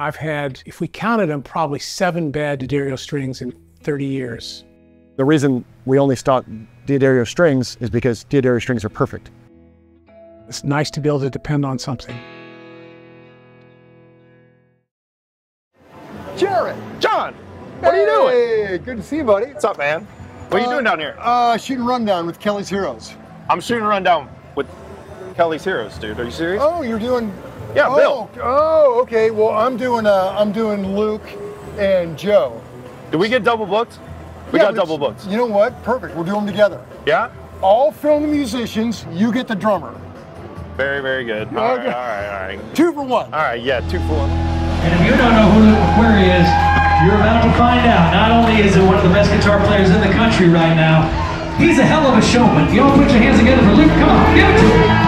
I've had, if we counted them, probably seven bad D'Addario strings in 30 years. The reason we only stock D'Addario strings is because D'Addario strings are perfect. It's nice to be able to depend on something. Jared! John, what are you doing? Hey, good to see you, buddy. What's up, man? What are you Uh, doing down here? Uh, shooting rundown with Kelley's Heroes. I'm shooting a rundown with Kelley's Heroes, dude. Are you serious? Oh, you're doing. Yeah, oh, Bill. Oh, okay. Well, I'm doing. Uh, I'm doing Luke and Joe. Did we get double booked? We Yeah, got double booked. You know what? Perfect. We'll do them together. Yeah? I'll film musicians. You get the drummer. Very, very good. All right, Okay. all right, all right. Two for one. All right, yeah, two for one. And if you don't know who Luke McQueary is, you're about to find out. Not only is he one of the best guitar players in the country right now, he's a hell of a showman. You all put your hands together for Luke. Come on, give it to him.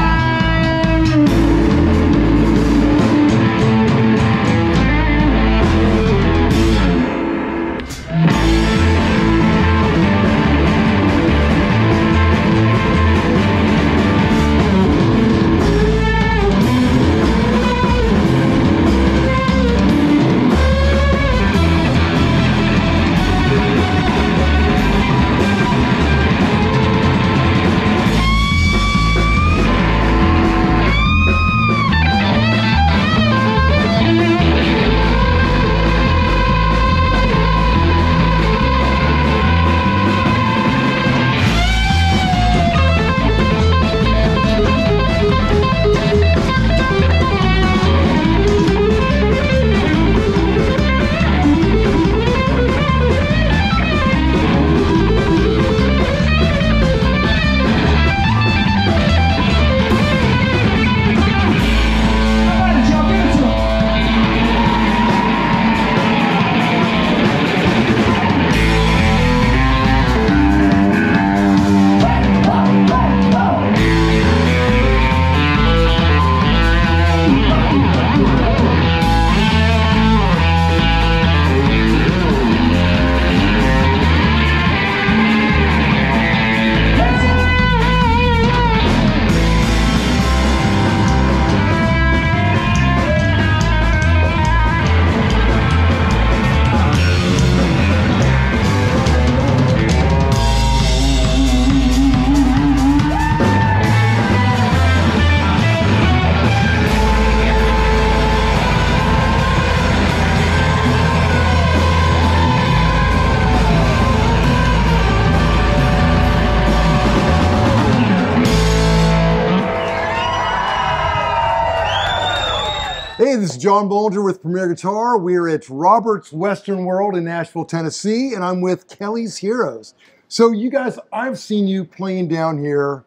Hey, this is John Bohlinger with Premier Guitar. We're at Robert's Western World in Nashville, Tennessee, and I'm with Kelley's Heroes. So, you guys, I've seen you playing down here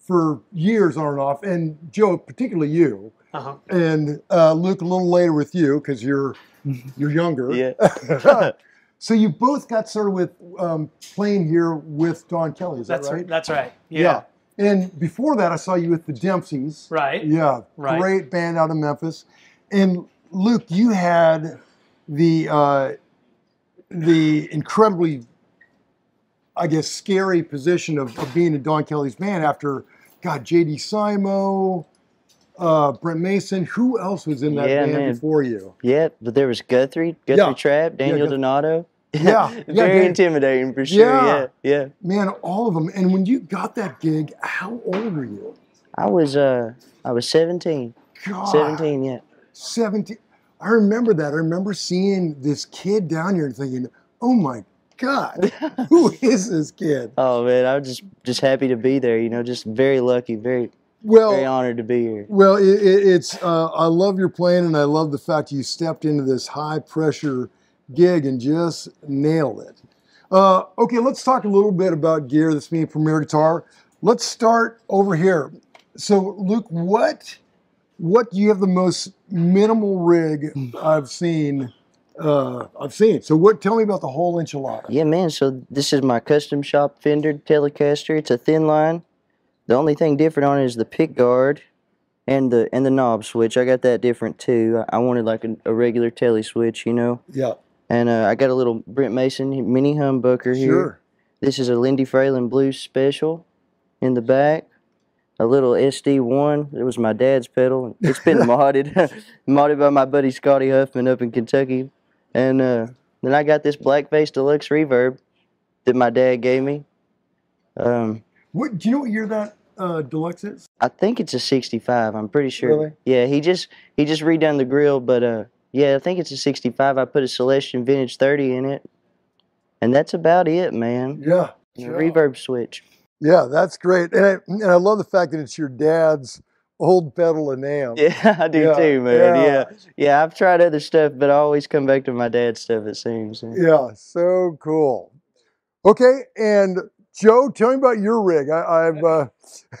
for years on and off, and Joe, particularly you, Uh-huh. and uh, Luke a little later with you because you're you're younger. Yeah. so you both got started with um, playing here with Don Kelley. Is That's that right? That's right. Yeah. And before that, I saw you with the Dempseys. Right. Yeah, Right. great band out of Memphis. And Luke, you had the uh, the incredibly, I guess, scary position of, of being in Don Kelley's band after, God, J.D. Simo, uh, Brent Mason. Who else was in that Yeah, band man. before you? Yeah, but there was Guthrie, Guthrie Yeah. Trapp, Daniel Guth- Donato. Yeah, yeah, Very intimidating for sure. Yeah. Yeah. yeah, Man, all of them. And when you got that gig, how old were you? I was uh I was 17. God, 17, yeah. 17. I remember that. I remember seeing this kid down here and thinking, oh my God, who is this kid? Oh man, I was just just happy to be there, you know, just very lucky, very Well, very honored to be here. Well, it, it, it's uh, I love your playing, and I love the fact you stepped into this high pressure gig and just nailed it. Uh, okay, let's talk a little bit about gear that's being Premier Guitar. Let's start over here. So, Luke, what what do you have the most minimal rig I've seen? Uh, I've seen. So, what? Tell me about the whole enchilada. Yeah, man. So this is my custom shop Fender Telecaster. It's a thin line. The only thing different on it is the pick guard and the and the knob switch. I got that different too. I I wanted like a, a regular tele switch, you know. Yeah, And uh, I got a little Brent Mason mini humbucker here. sure. This is a Lindy Fralin Blues Special in the back. A little SD1. It was my dad's pedal. It's been modded, modded by my buddy Scotty Huffman up in Kentucky. And uh, then I got this Blackface Deluxe Reverb that my dad gave me. Um, What do you know what year that uh, deluxe is? I think it's a 65. I'm pretty sure. Really? Yeah, he just he just redone the grill, but uh, yeah, I think it's a 65. I put a Celestion Vintage 30 in it, and that's about it, man. Yeah. A reverb switch. Yeah, that's great. And I, and I love the fact that it's your dad's old pedal and amp. Yeah, I do Yeah, too, man. yeah. Yeah. yeah, I've tried other stuff, but I always come back to my dad's stuff. It seems. Yeah, so cool. Okay, and Joe, tell me about your rig. I, I've uh,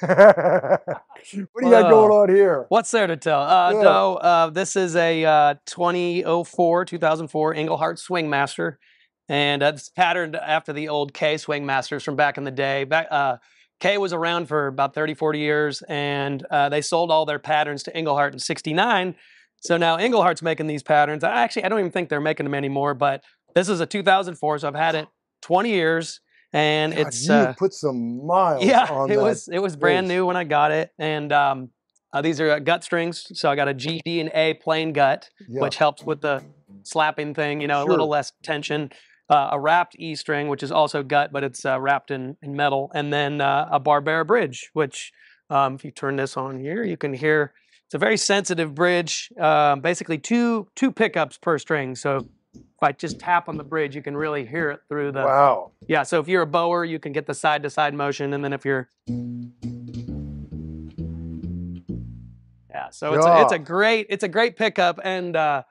what do you got going on here? What's there to tell? Uh, Yeah. No, uh, this is a uh, 2004, 2004 Engelhardt Swing Master, and it's patterned after the old Kay Swing Masters from back in the day. Back, uh, Kay was around for about 30, 40 years, and uh, they sold all their patterns to Engelhardt in '69. So now Engelhardt's making these patterns. I Actually, I don't even think they're making them anymore. But this is a 2004, so I've had it 20 years, and God, it's you uh, put some miles yeah, on it was it was brand new when I got it, and um, uh, these are uh, gut strings. So I got a G, D, and A plain gut, Yeah. which helps with the slapping thing. You know, a little less tension. Uh, a wrapped E string, which is also gut, but it's uh, wrapped in, in metal, and then uh, a Barbera bridge, which um, if you turn this on here, you can hear. It's a very sensitive bridge. Um, basically, two two pickups per string. So if I just tap on the bridge, you can really hear it through the. Wow. Yeah, so if you're a bower, you can get the side to side motion, and then if you're yeah, so it's a, it's a great it's a great pickup, and uh,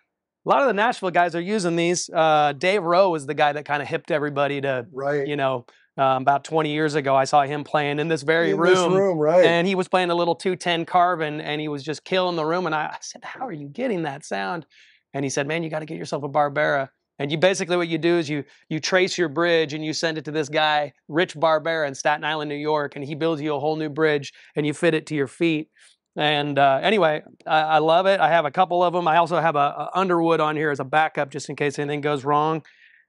a lot of the Nashville guys are using these. Uh, Dave Roe was the guy that kind of hipped everybody to Right. you know um, about 20 years ago. I saw him playing in this very In room, this room, right. and he was playing a little 210 carbon, and he was just killing the room. And I, I said, "How are you getting that sound?" And he said, "Man, you got to get yourself a Barbera." And you basically what you do is you you trace your bridge and you send it to this guy, Rich Barbera in Staten Island, New York, and he builds you a whole new bridge and you fit it to your feet. And uh, anyway, I, I love it. I have a couple of them. I also have a, a Underwood on here as a backup just in case anything goes wrong.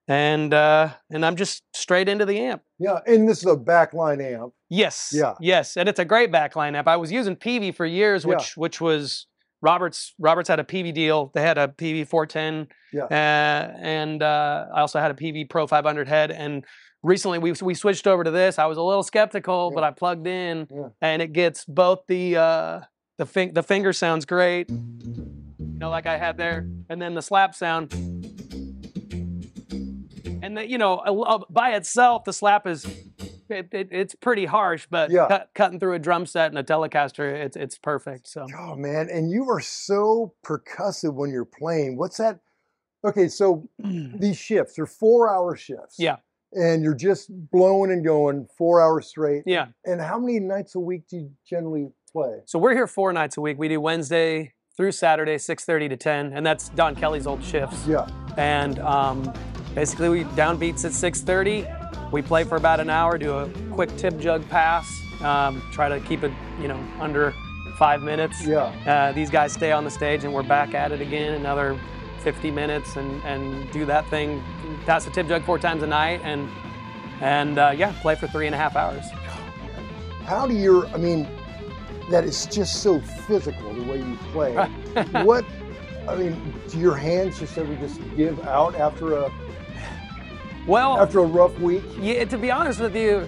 And uh, and I'm just straight into the amp. yeah, and this is a backline amp. Yes. Yeah. Yes, and it's a great backline amp. I was using PV for years, Yeah. which which was Roberts. Roberts had a PV deal. They had a PV 410. Yeah. Uh, and uh, I also had a PV Pro 500 head. And recently we we switched over to this. I was a little skeptical, Yeah. but I plugged in, Yeah. and it gets both the uh, the fing- the finger sounds great, you know, like I had there, and then the slap sound. And the, you know, by itself, the slap is it, it, it's pretty harsh, but Yeah. cut, cutting through a drum set and a Telecaster, it's it's perfect. So Oh man, and you are so percussive when you're playing. What's that? Okay, so these shifts are four-hour shifts. Yeah. And you're just blowing and going four hours straight. yeah. And how many nights a week do you generally play? So we're here four nights a week. We do Wednesday through Saturday, 6:30 to 10, and that's Don Kelley's old shifts. Yeah. And um, basically, we downbeats at 6:30. We play for about an hour, do a quick tip jug pass, um, try to keep it, you know, under five minutes. Yeah. Uh, these guys stay on the stage, and we're back at it again another 50 minutes, and and do that thing, pass the tip jug four times a night, and and uh, yeah, play for three and a half hours. How do your, I mean, that is just so physical the way you play. what, I mean, do your hands just ever just give out after a Well, after a rough week? Yeah, to be honest with you,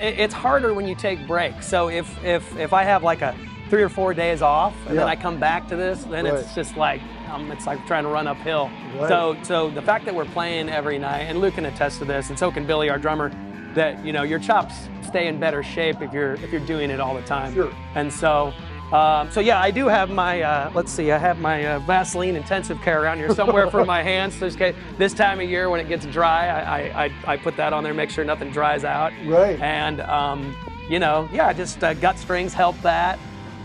it's harder when you take breaks. So if if if I have like a three or four days off and then I come back to this, then Right. it's just like um, it's like trying to run uphill. Right. So so the fact that we're playing every night, and Luke can attest to this, and so can Billy, our drummer, that you know your chops stay in better shape if you're if you're doing it all the time. Sure. And so. Um, so yeah, I do have my. Uh, let's see, I have my uh, Vaseline intensive care around here somewhere for my hands. So just case- this time of year when it gets dry, I, I, I, put that on there, make sure nothing dries out. Right. And um, you know, yeah, just uh, gut strings help that,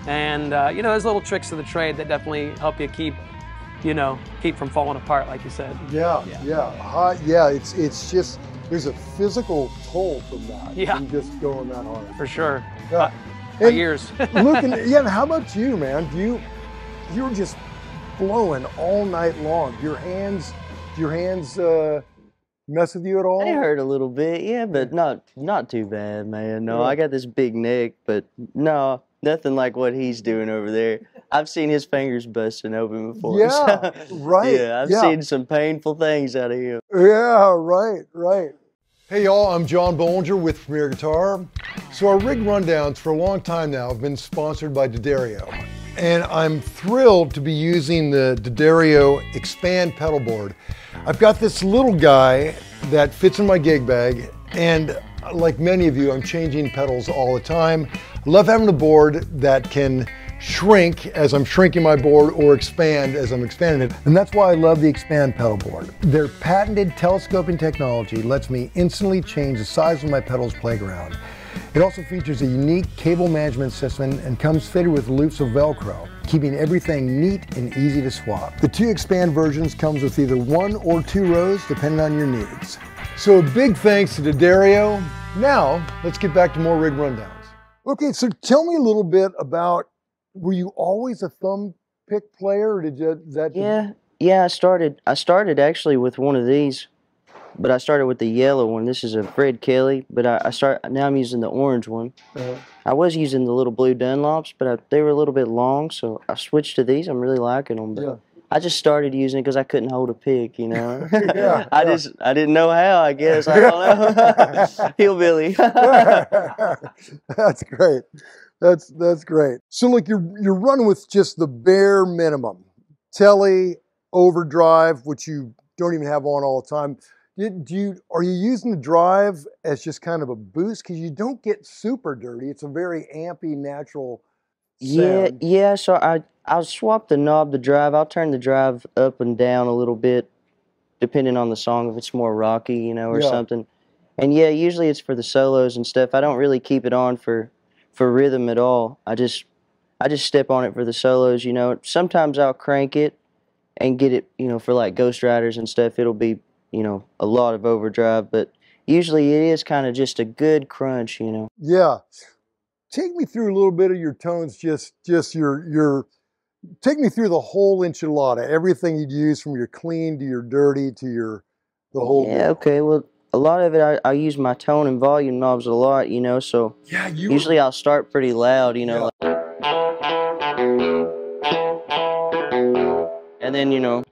and uh, you know, there's little tricks of the trade that definitely help you keep, you know, keep from falling apart, like you said. Yeah, Yeah. yeah, yeah. It's it's just there's a physical toll from that. Yeah. from just going that hard. For sure. Yeah. My And ears. looking, yeah. How about you, man? Do you you're just blowing all night long? Your hands, your hands uh, mess with you at all? They hurt a little bit, yeah, but not not too bad, man. No, Yeah. I got this big neck, but no, nothing like what he's doing over there. I've seen his fingers busting open before. so- Yeah, right. yeah, I've yeah. seen some painful things out of him. Yeah, right, right. Hey y'all, I'm John Bohlinger with Premier Guitar. So our rig rundowns for a long time now have been sponsored by D'Addario. And I'm thrilled to be using the D'Addario Expand pedal board. I've got this little guy that fits in my gig bag and like many of you, I'm changing pedals all the time. Love having a board that can shrink as I'm shrinking my board or expand as I'm expanding it. And that's why I love the Expand pedal board. Their patented telescoping technology lets me instantly change the size of my pedals playground. It also features a unique cable management system and comes fitted with loops of Velcro, keeping everything neat and easy to swap. The two Expand versions comes with either one or two rows depending on your needs. So a big thanks to D'Addario. Now, let's get back to more rig rundowns. Okay, so tell me a little bit about were you always a thumb pick player or did you that Yeah, yeah. I started. I started actually with one of these, but I started with the yellow one. This is a Fred Kelly, but I, I start now. I'm using the orange one. Uh, I was using the little blue Dunlops, but I, they were a little bit long, so I switched to these. I'm really liking them. But Yeah. I just started using it because I couldn't hold a pick, you know. Yeah, I yeah. just I didn't know how. I guess I don't know. Hillbilly. that's great. That's that's great. So look, you're you're running with just the bare minimum. Telly, overdrive, which you don't even have on all the time. Do do you are you using the drive as just kind of a boost? Because you don't get super dirty. It's a very ampy, natural Yeah, sound. yeah. So I I'll swap the knob, the drive. I'll turn the drive up and down a little bit, depending on the song. If it's more rocky, you know, or Yeah. something. And yeah, usually it's for the solos and stuff. I don't really keep it on for for rhythm at all. I just I just step on it for the solos. You know, sometimes I'll crank it and get it. You know, for like Ghost Riders and stuff. It'll be you know a lot of overdrive, but usually it is kind of just a good crunch. You know. Yeah. Take me through a little bit of your tones, just just your your take me through the whole enchilada, everything you'd use from your clean to your dirty to your the whole Yeah, okay. Well, a lot of it, I, I use my tone and volume knobs a lot, you know, so Yeah, you usually I'll start pretty loud, you know. like- and then, you know.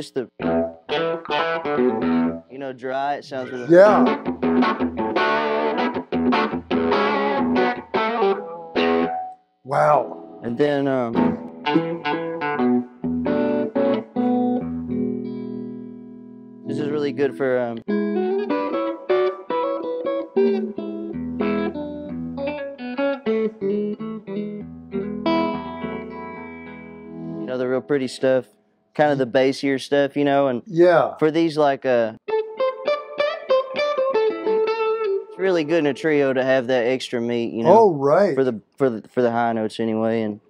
Just the, you know, dry. It sounds really. Yeah. Wow. And then, um, this is really good for, um, you know, the real pretty stuff, kind of the bassier stuff, you know, and Yeah. for these, like, uh, it's really good in a trio to have that extra meat, you know Oh right. for the for the for the high notes anyway and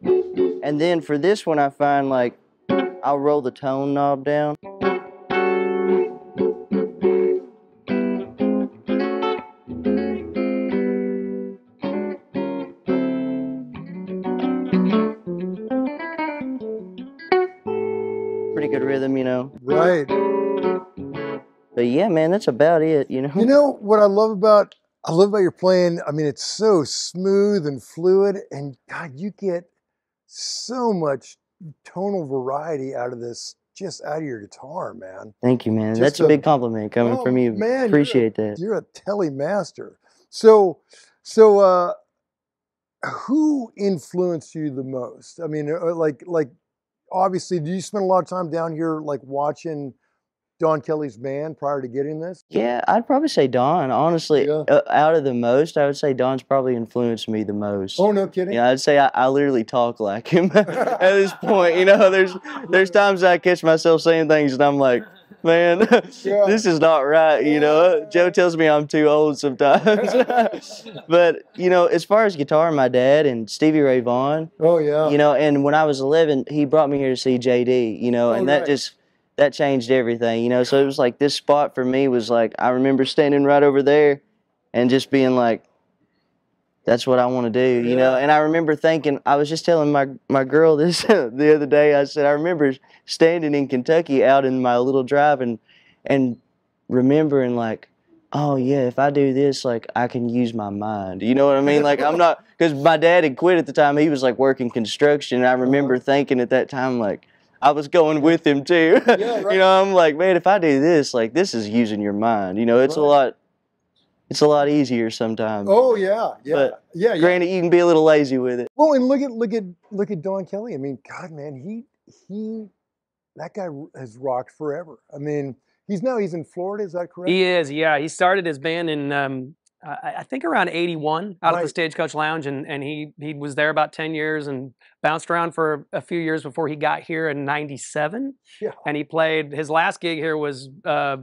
and then for this one I find like I'll roll the tone knob down right. but yeah man that's about it you know You know what I love about I love about your playing. I mean, it's so smooth and fluid, and God, you get so much tonal variety out of this, just out of your guitar, man. thank you man Just that's a- a big compliment coming Oh, from you man, you're a- appreciate that You're a telly master. So, so uh, who influenced you the most? I mean, uh, like, like, obviously, do you spend a lot of time down here, like, watching Don Kelley's band prior to getting this? Yeah, I'd probably say Don. Honestly, Yeah. uh, out of the most, I would say Don's probably influenced me the most. Oh, no kidding. Yeah, I'd say I, I literally talk like him at this point. You know, there's there's times I catch myself saying things and I'm like, man, Yeah. this is not right. You know, Joe tells me I'm too old sometimes. but you know, as far as guitar, my dad and Stevie Ray Vaughan, Oh yeah. you know, and when I was 11, he brought me here to see JD. You know, Oh, and that right. just that changed everything. You know, so it was like this spot for me was like I remember standing right over there, and just being like. That's what I want to do, you know. And I remember thinking, I was just telling my my girl this the other day. I said I remember standing in Kentucky out in my little drive and and remembering like, oh yeah, if I do this, like I can use my mind. You know what I mean? Like I'm not because my dad had quit at the time. He was like working construction. And I uh-huh. remember thinking at that time like. I was going with him too. Yeah, right. you know, I'm like, man, if I do this, like this is using your mind. You know, it's a lot it's a lot easier sometimes. Oh yeah, yeah, But yeah, yeah. Granted, you can be a little lazy with it. Well, and look at look at look at Don Kelley. I mean, God, man, he he that guy has rocked forever. I mean, he's now he's in Florida. Is that correct? He is, yeah. He started his band in, um, I, I think around '81, out of the Stagecoach Lounge, and and he he was there about ten years and bounced around for a few years before he got here in '97. Yeah. And he played his last gig here was uh,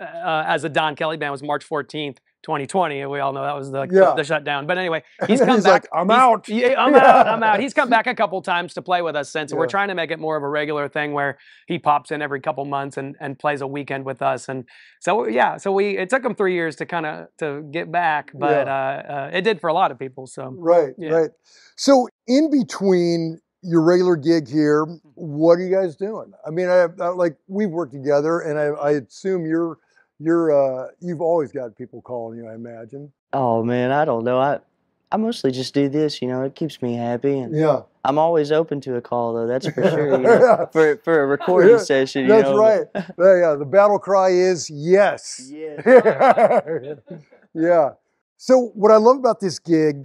uh, as a Don Kelley band was March 14th. 2020, and we all know that was the, Yeah. the, shutdown. But anyway, he's come he's back. like, "I'm he's- out." Yeah, I'm out. I'm out. He's come back a couple times to play with us since. and We're trying to make it more of a regular thing where he pops in every couple months and, and plays a weekend with us. And so yeah, so we it took him three years to kind of to get back, but uh, uh, it did for a lot of people. So Right, Yeah. right. So in between your regular gig here, Mm-hmm. what are you guys doing? I mean, I, I like we've worked together, and I, I assume you're you're uh, you've always got people calling you. I imagine. Oh man, I don't know. I I mostly just do this, you know. It keeps me happy, and Yeah, I'm always open to a call, though. That's for sure. You know, for for a recording Yeah, session. You that's know, right. Yeah, yeah, the battle cry is yes. Yeah. yeah. So what I love about this gig,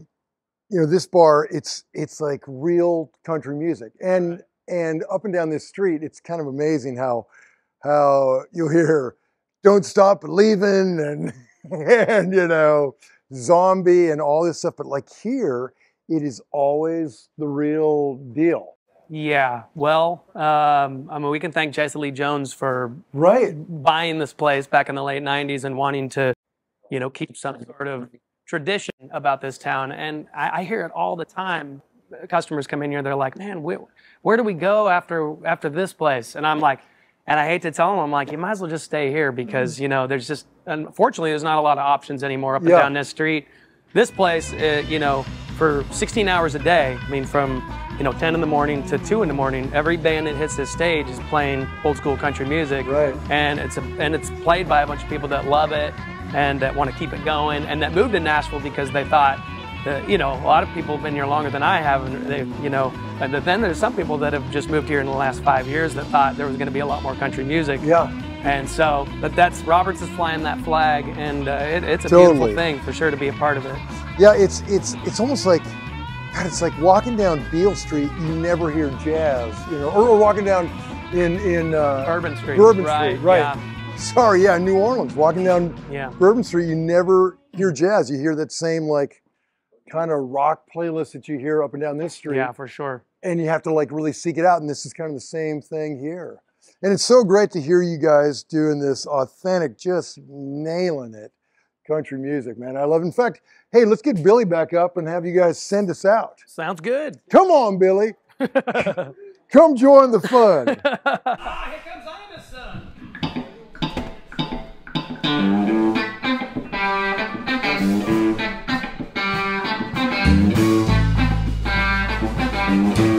you know, this bar, it's it's like real country music. And and up and down this street, it's kind of amazing how how you'll hear "Don't Stop Believing" and and you know "Zombie" and all this stuff. But like here, it is always the real deal. yeah, well, um, I mean, we can thank Jesse Lee Jones for Right. buying this place back in the late 90s and wanting to, you know, keep some sort of tradition about this town. And I, I hear it all the time. Customers come in here, they're like, man, where, where do we go after after this place? And I'm like, and I hate to tell them, I'm like, you might as well just stay here because, you know, there's just, unfortunately, there's not a lot of options anymore up and Yeah. down this street. This place, uh, you know, for 16 hours a day, I mean, from, you know, 10 in the morning to 2 in the morning, every band that hits this stage is playing old school country music Right. and it's a, and it's played by a bunch of people that love it and that want to keep it going and that moved to Nashville because they thought that you know a lot of people have been here longer than I have and they you know and then there's some people that have just moved here in the last five years that thought there was going to be a lot more country music Yeah. and so but that's Roberts is flying that flag and uh, it, it's a Totally. beautiful thing for sure to be a part of it Yeah, it's it's it's almost like God, it's like walking down Beale Street, you never hear jazz, you know, or, or walking down in in uh, Bourbon Street Bourbon right, Street, right? yeah, Sorry, yeah, New Orleans. Walking down yeah. Bourbon Street, you never hear jazz. You hear that same like kind of rock playlist that you hear up and down this street, yeah for sure and you have to like really seek it out. And this is kind of the same thing here. And it's so great to hear you guys doing this authentic, just nailing it country music, man. I love. In fact, hey, let's get Billy back up and have you guys send us out. sounds good Come on, Billy. Come join the fun. Alligator, won't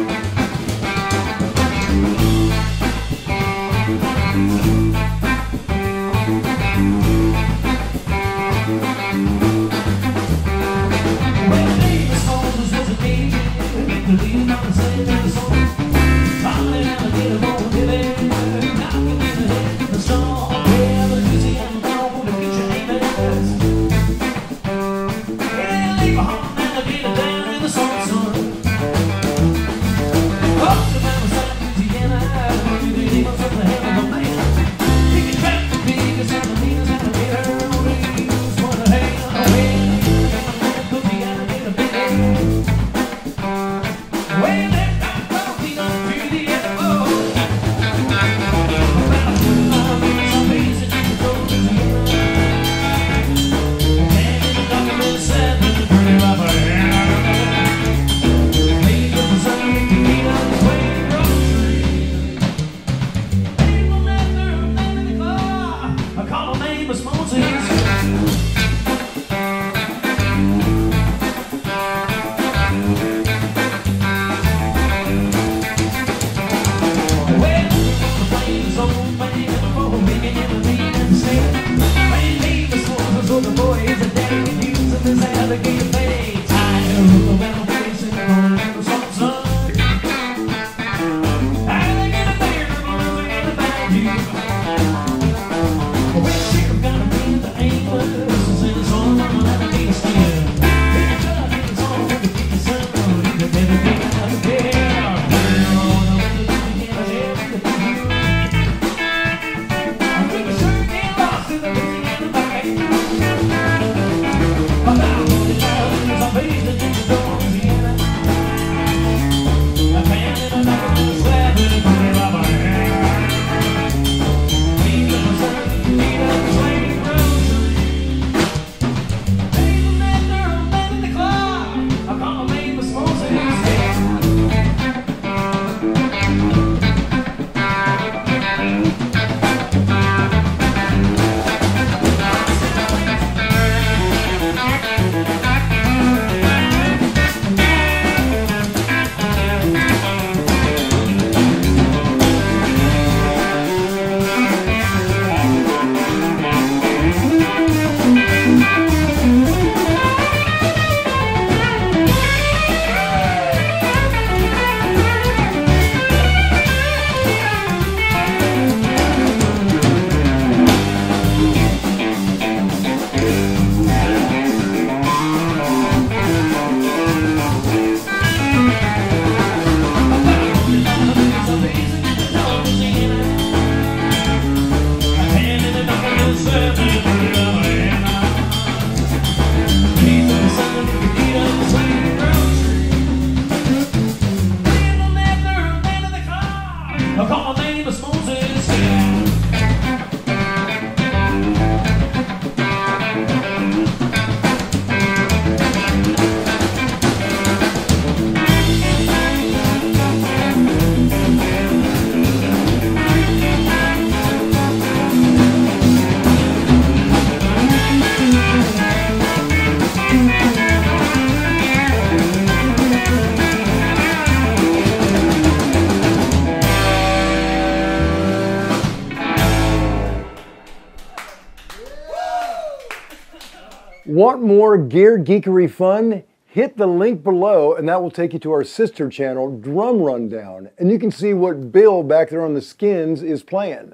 Want more gear geekery fun? Hit the link below and that will take you to our sister channel, Drum Rundown. And you can see what Bill back there on the skins is playing.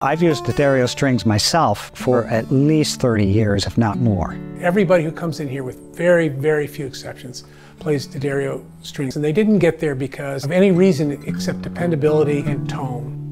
I've used D'Addario strings myself for at least 30 years, if not more. Everybody who comes in here with very, very few exceptions plays D'Addario strings. And they didn't get there because of any reason except dependability and tone.